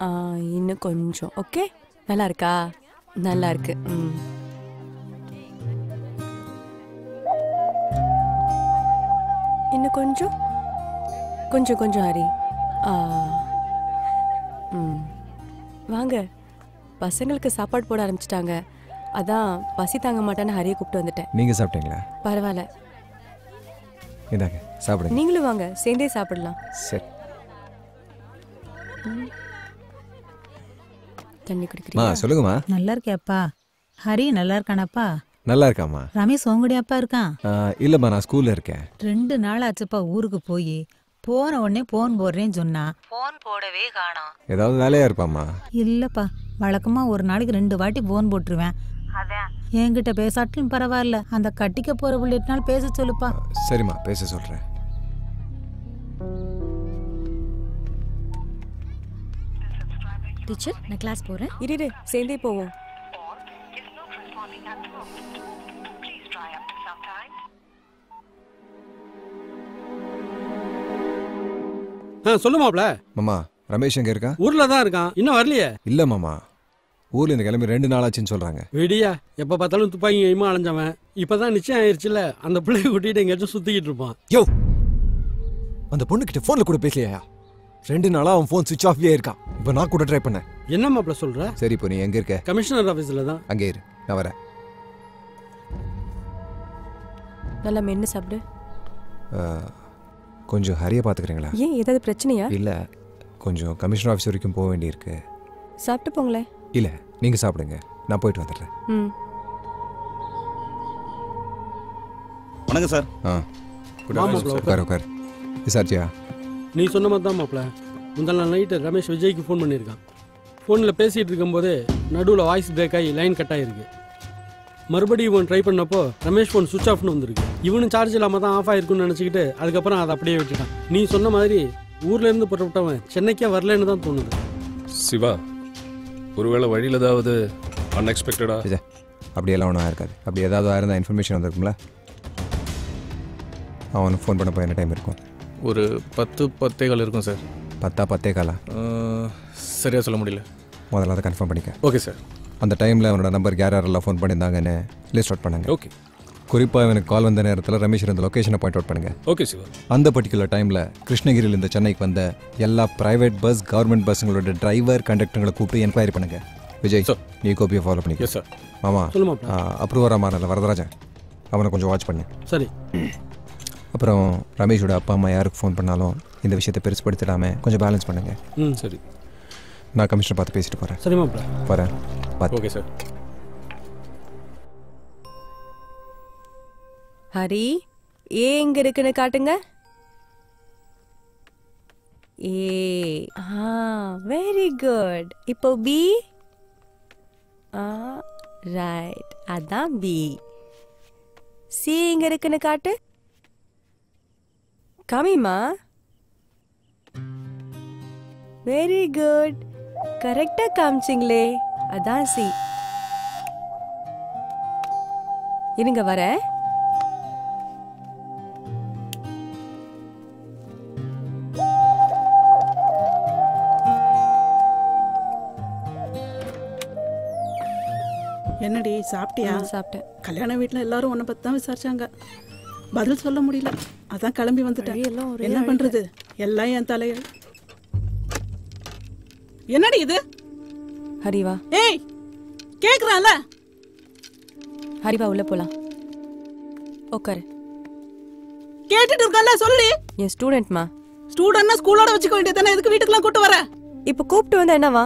ஆ, இன்னும் கொஞ்சம். ஓகே நல்லா இருக்கா நல்லா இருக்கு ம். இன்னும் கொஞ்சம்? கொஞ்சம் கொஞ்சம் ஹரி. ம். வாங்க. பசங்களுக்கு சாப்பாடு போட ஆரம்பிச்சிட்டாங்க. அதான் பசி தாங்க மாட்டேன்னு ஹரியை கூப்பிட்டு வந்துட்டேன். நீங்கள் சாப்பிட்டீங்களா? பரவாயில்ல. இந்தாங்க சாப்பிடுங்க. நீங்களும் வாங்க. சேர்ந்தே சாப்பிடலாம். சரி. தண்ணி மா குடிக்கிறீங்களா சொல்லுங்கம்மா. நல்லா இருக்கியாப்பா? ஹரி நல்லா இருக்கானாப்பா? நல்லா இருக்காம்மா. ரமேஷ் உங்கடியாப்பா இருக்கான். இல்லைம்மா நான் ஸ்கூலில் இருக்கேன். ரெண்டு நாள் ஆச்சுப்பா ஊருக்கு போய் போன உடனே போன் போடுறேன்னு சொன்னா. போன் போடவே காணோம். ஏதாவது வேலையாக இருப்பாம்மா? இல்லப்பா வழக்கமா ஒரு நாளைக்கு ரெண்டு வாட்டி போன் போட்டுருவேன். அதான். என்கிட்ட பேசாட்டிலும் பரவாயில்ல அந்த கட்டிக்க போற பிள்ளைனாலும் பேச சொல்லுப்பா. சரிம்மா பேச சொல்கிறேன் டீச்சர் நான் கிளாஸ் போறேன். இரு இரு, சேர்ந்தே போவோம். ஆ சொல்லு மாப்ள மாமா ரமேஷ் எங்கே இருக்கா ஊர்ல தான் இருக்கான். இன்னும் வரலையே? இல்லை மாமா. ஊரில் இந்த கிளம்பி ரெண்டு நாள் ஆச்சுன்னு சொல்கிறாங்க விடியா எப்ப பார்த்தாலும் துப்பாக்கி கையுமா அலைஞ்சவன். இப்பதான் நிச்சயம் ஆயிருச்சுல அந்த பிள்ளைய கூட்டிட்டு எங்கேயாச்சும் சுத்திக்கிட்டு இருப்பான். யோ! அந்த பொண்ணுக்கிட்ட ஃபோனில் கூட பேசலையா? ரெண்டு நாளாக அவன் ஃபோன் சுவிச் ஆஃப்லேயே இருக்கான். இப்போ நான் கூட ட்ரை பண்ணேன். என்ன மாப்ள சொல்ற? சரி இப்போ நீ எங்கே இருக்க? கமிஷனர் ஆபீஸ்ல தான். அங்கே இரு. நான் வரேன். நல்லா மென்னு சாப்பிடு. கொஞ்சம் ஹரியை பார்த்துக்கிறீங்களா? ஏன் ஏதாவது பிரச்சனையா? இல்லை கொஞ்சம் கமிஷனர் ஆஃபீஸ் வரைக்கும் போக வேண்டியிருக்கு. சாப்பிட்டு போங்களேன். இல்லை நீங்கள் சாப்பிடுங்க. நான் போயிட்டு வந்துடுறேன். ம். வணக்கம் சார். ஆ. ஆமா, மாப்ள, உட்கார் உட்கார். விசாரிச்சியா? நீ சொன்ன மாதிரி தான் மாப்ள முந்தா நாள் நைட்டு ரமேஷ் விஜய்க்கு ஃபோன் பண்ணியிருக்கான். ஃபோனில் பேசிட்டு இருக்கும்போதே நடுவில் வாய்ஸ் பிரேக் ஆகி லைன் கட் ஆகிருக்கு மறுபடியும் இவன் ட்ரை பண்ணப்போ ரமேஷ் ஃபோன் சுவிச் ஆஃப்னு வந்திருக்கு. இவனும் சார்ஜ் இல்லாமல் தான் ஆஃப் ஆயிருக்குன்னு நினச்சிக்கிட்டு அதுக்கப்புறம் அதை அப்படியே விட்டுட்டான். நீ சொன்ன மாதிரி ஊர்ல இருந்து புறப்பட்டவன் சென்னைக்கே வரலன்னு தான் தோணுது. சிவா ஒருவேளை வழியில் ஏதாவது அன்எக்ஸ்பெக்டடா விஜய் அப்படியெல்லாம் ஒன்றும் இருக்காது அப்படி ஏதாவது ஆயிருந்தா இன்ஃபர்மேஷன் வந்திருக்கும்ல? அவனுக்கு ஃபோன் பண்ண போய் என்ன டைம் இருக்கும்? ஒரு பத்து பத்தேகால் இருக்கும் சார். பத்தா பத்தே காலா சரியாக சொல்ல முடியல. முதல்ல அதை கன்ஃபார்ம் பண்ணிக்க. ஓகே சார் அந்த டைமில் அவனோட நம்பருக்கு யார் யாரெல்லாம் ஃபோன் பண்ணியிருந்தாங்கன்னு லிஸ்ட் அவுட் பண்ணுங்க. ஓகே குறிப்பாக இவனுக்கு கால் வந்த நேரத்தில் ரமேஷ் இருந்த லொக்கேஷனை பாயிண்ட் அவுட் பண்ணுங்க. ஓகே சிவா அந்த பர்டிகுலர் டைமில் கிருஷ்ணகிரியில் இந்த சென்னைக்கு வந்த எல்லா பிரைவேட் பஸ் கவர்மெண்ட் பஸ்ஸுங்களோட டிரைவர் கண்டக்டர்களை கூப்பிட்டு என்கொயரி பண்ணுங்க. விஜய் Sir. நீ கோப்பியை ஃபாலோ பண்ணிக்க. எஸ் சார் மாமா சொல்லு மாப்ள அப்ரூவரா மாறல வரதராஜன். அவனை கொஞ்சம் வாட்ச் பண்ணு. சரி. அப்புறம் ரமேஷோட அப்பா அம்மா யாருக்கு ஃபோன் பண்ணாலும் இந்த விஷயத்தை பெருசுப்படுத்திடாம கொஞ்சம் பேலன்ஸ் பண்ணுங்க. ம் சரி. நான் கமிஷனர் பார்த்து பேசிட்டு போகிறேன் சரி மாப்ள வரேன் பார்த்து ஓகே சார். ஹரி ஏ எங்க இருக்குன்னு காட்டுங்க. ஏ ஆ வெரி குட் இப்போ பி ஆ ரைட் அதான் பி சி எங்க இருக்குன்னு காட்டு. காமிமா? வெரி குட் கரெக்டா காமிச்சிங்களே. அதான் சி. இருங்க வரேன் என்னடி சாப்பிட்டியா? சாப்பிட்டேன். கல்யாண வீட்ல எல்லாரும் உன்னை பத்தி தான் விசாரிச்சாங்க. பதில் சொல்ல முடியல. அதான் கிளம்பி வந்துட்டேன். என்ன. பண்றது? எல்லாம் என் தலையல் என்னடி இது? ஹரிவா ஏய் கேக்குறான்ல? ஹரிவா உள்ள போலாம். உட்காரு கேட்டுட்டு இருக்கல சொல்லி என் ஸ்டூடெண்ட்மா ஸ்டூடெண்ட்னா ஸ்கூலோட வச்சுக்க வேண்டியதானே எதுக்கு வீட்டுக்குலாம் கூட்டு வர? இப்போ கூப்பிட்டு வந்தா என்னவா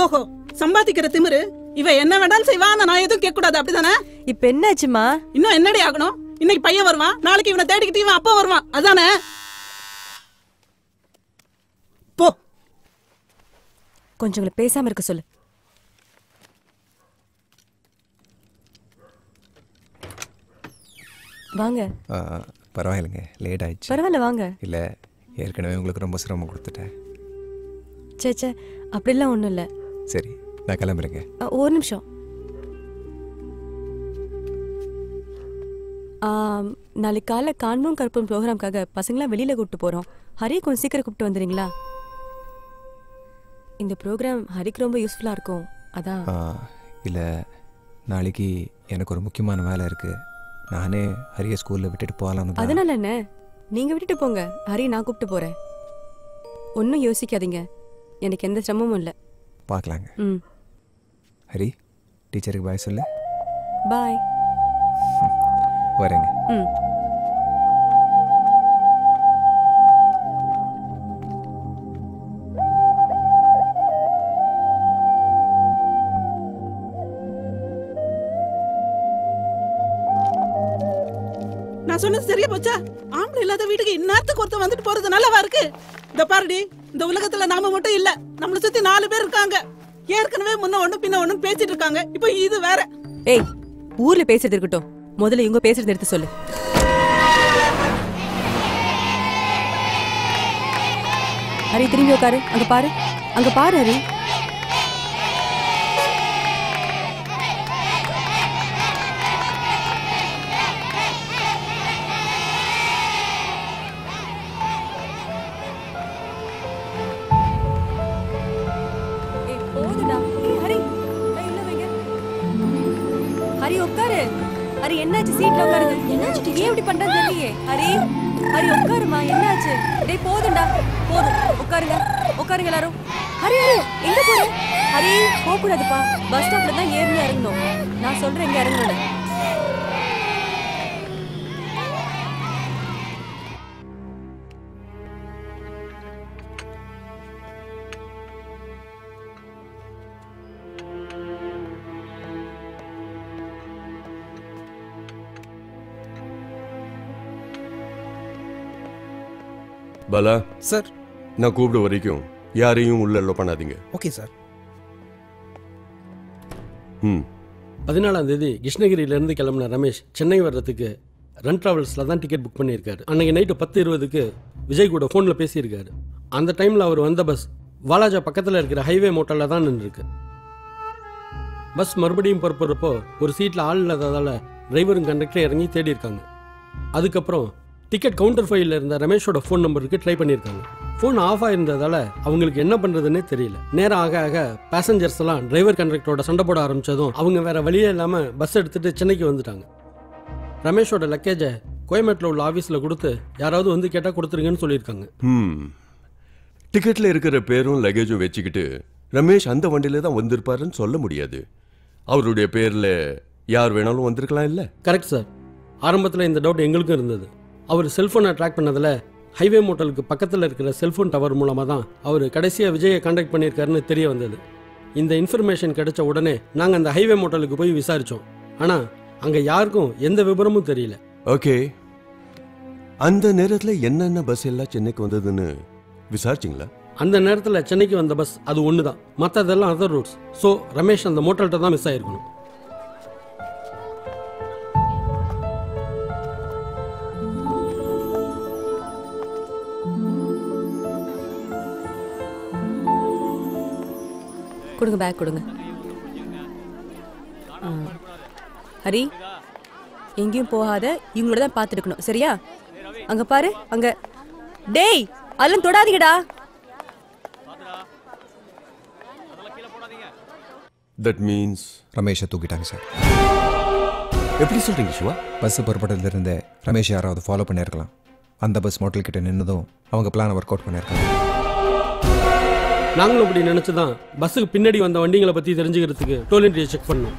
ஓஹோ சம்பாதிக்கிற திமிரு. இவ என்ன வேண்டாலும் செய்வா நான் எதுவும் கேட்க கூடாது அப்படிதானே? இப்போ என்னாச்சுமா இன்னும் என்னடி ஆகணும்? இன்னைக்கு பையன் வருவான். நாளைக்கு இவனை தேடிக்கிட்டு இவன் அப்பா வருவான். அதானே? போ. கொஞ்சம் உங்களை பேசாம இருக்க சொல்லு. வாங்க. பரவாயில்லைங்க. லேட் ஆயிடுச்சு. பரவாயில்ல வாங்க. இல்லை ஏற்கனவே உங்களுக்கு ரொம்ப சிரமம் கொடுத்துட்டேன். சே சே அப்படிலாம் ஒன்றும் இல்லை. சரி நான் கிளம்புறேங்க. ஒரு நிமிஷம். நாளைக்கு காலைல காண்பும் கற்பும் ப்ரோக்ராம்காக பசங்களாம் வெளியில கூப்பிட்டு போறோம். ஹரியை கொஞ்சம் சீக்கிரம் கூப்பிட்டு வந்துடுறீங்களா? இந்த ப்ரோக்ராம் ஹரிக்கு ரொம்ப யூஸ்ஃபுல்லாக இருக்கும். அதான். இல்லை நாளைக்கு எனக்கு ஒரு முக்கியமான வேலை இருக்குது நானே ஹரிய ஸ்கூலில் விட்டுட்டு போகலான்னு தான். அதனால என்ன? நீங்க விட்டுட்டு போங்க. ஹரி நான் கூப்பிட்டு போறேன். ஒன்றும் யோசிக்காதீங்க. எனக்கு எந்த சிரமமும் இல்லை. பார்க்கலாங்க ம். ஹரி டீச்சருக்கு பாய் சொல்லு. பாய் வரேங்க. ம். நான் சொன்னது சரியா போச்சா? ஆம்பளை இல்லாத வீட்டுக்கு இந்நேரத்துக்கு ஒருத்தன் வந்துட்டு போறது நல்லாவா இருக்கு? இந்த பாருடி இந்த உலகத்துல நாம மட்டும் இல்ல நம்மள சுத்தி நாலு பேர் இருக்காங்க. ஏற்கனவே முன்ன ஒண்ணு பின்ன ஒண்ணு பேசிட்டு இருக்காங்க. இப்போ இது வேற. ஏய் ஊர்ல பேசுறது இருக்கட்டும். முதல்ல இவங்க பேசுறது எடுத்து சொல்லு. ஹரி திரும்பி உட்காரு அங்க பாரு. அங்க பாரு ஹரி இப்படி பண்றது தெரியலையே. ஹரி ஹரி உட்காருமா என்னாச்சு? டேய் போதும்டா. போதும். உட்காருங்க. உட்காருங்க எல்லாரும். ஹரி ஹரி எங்க போற? ஹரி போக கூடாதுப்பா பஸ் ஸ்டாப்ல தான் ஏறி இறங்கணும். நான் சொல்றேன் இங்க இறங்கணும் பாலா சார். நான் கூப்பிட வரைக்கும் யாரையும் உள்ள allow பண்ணாதீங்க. Okay sir. ம். பதினாலாம் தேதி கிருஷ்ணகிரியிலேருந்து கிளம்புன ரமேஷ் சென்னை வர்றதுக்கு ரன் டிராவல்ஸில் தான் டிக்கெட் புக் பண்ணியிருக்காரு. அன்னைக்கு நைட்டு பத்து இருபதுக்கு விஜய் கூட ஃபோனில் பேசியிருக்காரு. அந்த டைமில் அவர் வந்த பஸ் வாலாஜா பக்கத்தில் இருக்கிற ஹைவே மோட்டலில் தான் நின்றுருக்கு. பஸ் மறுபடியும் புறப்படுறப்போ ஒரு சீட்டில் ஆள் இல்லாததால் டிரைவரும் கண்டக்டரும் இறங்கி தேடி இருக்காங்க அதுக்கப்புறம் டிக்கெட் கவுண்டர் ஃபைலில் இருந்த ரமேஷோட ஃபோன் நம்பருக்கு ட்ரை பண்ணியிருக்காங்க. ஃபோன் ஆஃப் ஆயிருந்ததால அவங்களுக்கு என்ன பண்ணுறதுன்னே தெரியல. நேரம் ஆக ஆக பேசஞ்சர்ஸ் எல்லாம் டிரைவர் கண்டக்டரோட சண்டை போட ஆரம்பிச்சதும் அவங்க வேற வழியே இல்லாமல் பஸ் எடுத்துட்டு சென்னைக்கு வந்துட்டாங்க. ரமேஷோட லக்கேஜை கோயம்பேட்டில் உள்ள ஆஃபீஸில் கொடுத்து யாராவது வந்து கேட்டால் கொடுத்துருங்கன்னு சொல்லியிருக்காங்க. ம் டிக்கெட்டில் இருக்கிற பேரும் லக்கேஜும் வச்சுக்கிட்டு ரமேஷ் அந்த வண்டியில தான் வந்திருப்பாருன்னு சொல்ல முடியாது. அவருடைய பேரில் யார் வேணாலும் வந்திருக்கலாம் இல்லை? கரெக்ட் சார் ஆரம்பத்தில் இந்த டவுட் எங்களுக்கும் இருந்தது. அவர் செல்ஃபோனை ட்ராக் பண்ணதில் ஹைவே மோட்டலுக்கு பக்கத்தில் இருக்கிற செல்ஃபோன் டவர் மூலமாக தான் அவர் கடைசியாக விஜயை காண்டாக்ட் பண்ணியிருக்காருன்னு தெரிய வந்தது. இந்த இன்ஃபர்மேஷன் கிடைச்ச உடனே நாங்கள் அந்த ஹைவே மோட்டலுக்கு போய் விசாரித்தோம் ஆனால் அங்கே யாருக்கும் எந்த விவரமும் தெரியல. ஓகே. அந்த நேரத்தில் என்னென்ன பஸ் எல்லாம் சென்னைக்கு வந்ததுன்னு விசாரிச்சிங்களா? அந்த நேரத்தில் சென்னைக்கு வந்த பஸ் அது ஒன்று தான் மற்றதெல்லாம் அதர் ரூட்ஸ் ஸோ ரமேஷ் அந்த மோட்டல்கிட்ட தான் மிஸ் ஆயிருக்கணும். கொடுங்க பேக் கொடுங்க. ஹரி எங்கேயும் போகாத இவங்களோட தான் பார்த்துருக்கணும். சரியா? அங்க பாரு அங்க. டேய் அதெல்லாம் தொடாதீங்கடா. தட் மீன்ஸ் ரமேஷை தூக்கிட்டாங்க சார். எப்படி சொல்றீங்க சிவா? பஸ் புறப்பட்டதுலேருந்து ரமேஷ் யாராவது ஃபாலோ பண்ணியிருக்கலாம். அந்த பஸ் மோட்டல் கிட்ட நின்னதும் அவங்க பிளானை ஒர்க் அவுட் பண்ணியிருக்காங்க. நாங்களும் அப்படி நினச்சி தான் பஸ்ஸுக்கு பின்னாடி வந்த வண்டிங்களை பற்றி தெரிஞ்சுக்கிறதுக்கு டோல் என்ட்ரியை செக் பண்ணோம்.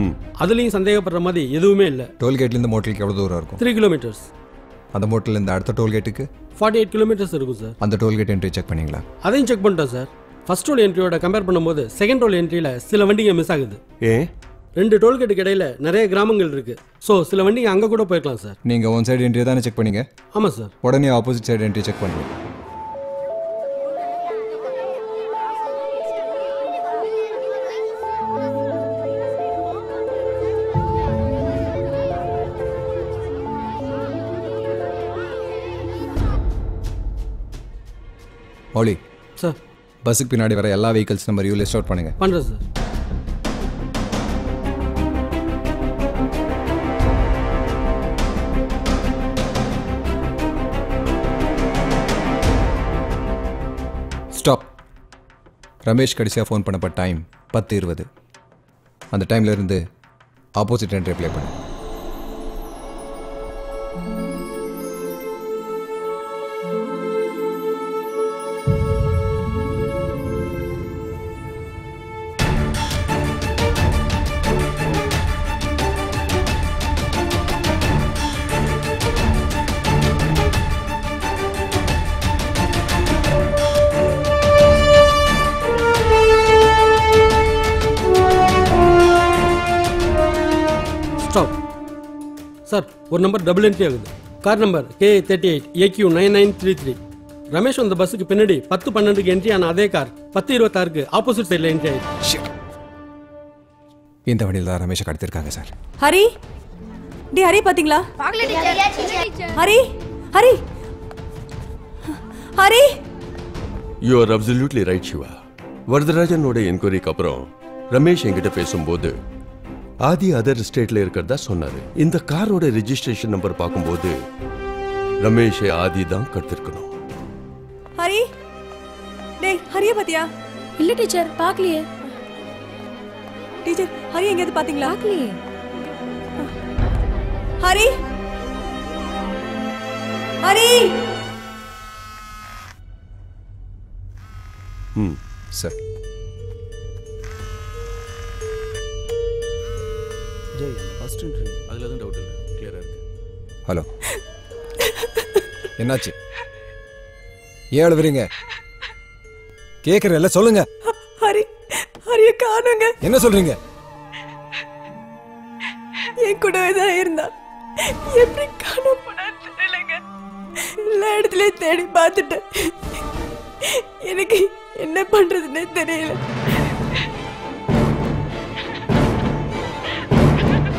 ம். அதுலேயும் சந்தேகப்படுற மாதிரி எதுவுமே இல்லை. டோல்கேட்லேருந்து மோட்டலுக்கு எவ்வளோ தூரம் இருக்கும்? த்ரீ கிலோமீட்டர்ஸ் அந்த மோட்டல்லேருந்து அடுத்த டோல்கேட்டுக்கு ஃபார்ட்டி எயிட் கிலோமீட்டர்ஸ் இருக்கும் சார் அந்த டோல்கேட் என்ட்ரி செக் பண்ணீங்களா? அதையும் செக் பண்ணிட்டோம் சார் ஃபர்ஸ்ட் டோல் என்ட்ரியோட கம்பேர் பண்ணும்போது செகண்ட் டோல் என்ட்ரியில் சில வண்டிங்க மிஸ் ஆகுது. ஏன்? ரெண்டு டோல்கேட்டுக்கு இடையில நிறைய கிராமங்கள் இருக்கு. ஸோ சில வண்டிங்க அங்கே கூட போயிருக்கலாம் சார் நீங்கள் ஒன் சைடு என்ட்ரி தானே செக் பண்ணீங்க? ஆமாம் சார் உடனே ஆப்போசிட் சைடு என்ட்ரி செக் பண்ணுங்க மௌலி சார் பஸ்ஸுக்கு பின்னாடி வர எல்லா வெஹிக்கல்ஸ் நம்பரையும் லிஸ்ட் அவுட் பண்ணுங்க. பண்ணுறேன் சார் ரமேஷ் கடைசியாக ஃபோன் பண்ணப்ப டைம் பத்து இருபது. அந்த டைம்லேருந்து ஆப்போசிட் என்ட்ரி ரிப்ளை பண்ணு. ஸ்டாப் சார் ஒரு நம்பர் டபுள் என்ட்ரி ஆகுது. Car number K thirty eight AQ nine nine three three Ramesh அந்த பஸ்ஸுக்கு பின்னாடி பத்து பன்னெண்டுக்கு என்ட்ரி ஆன அதே கார் பத்து இருபத்தாறுக்கு ஆப்போசிட் சைடில் என்ட்ரி ஆயிடுச்சு. இந்த வழியில் தான் ரமேஷை கடத்திருக்காங்க சார் ஹரி? டி ஹரி பாத்தீங்களா? Hari Hari Hari. You are absolutely right Siva வரதராஜனோட என்கொயரிக்கு அப்புறம் ரமேஷ் என்கிட்ட பேசும்போது ஆதி அதர் ஸ்டேட்ல இருக்கிறதா சொன்னாரு. இந்த காரோட ரெஜிஸ்ட்ரேஷன் நம்பர் பார்க்கும்போது ரமேஷை ஆதி தான் கடத்திருக்கணும் ஹரி? டேய் ஹரிய பாத்தியா இல்ல டீச்சர் பார்க்கலையே. டீச்சர் ஹரி எங்கேயாவது பாத்தீங்களா ஹரி? ஹரி? ம் சார். ஃபர்ஸ்ட் என்ட்ரி அதில் எதுவும் டவுட் இல்லை. கிளியராக இருக்கு. ஹலோ என்னாச்சு? ஏன் எழுதுறீங்க கேட்குறேன்ல சொல்லுங்க. ஹரி ஹரிய காணுங்க. என்ன சொல்றீங்க? என் கூடவே தான் இருந்தான். எப்படி காணாம தெரியலங்க. எல்லா இடத்துலயும் தேடி பார்த்துட்டேன். எனக்கு என்ன பண்றதுன்னே தெரியல.